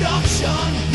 conduction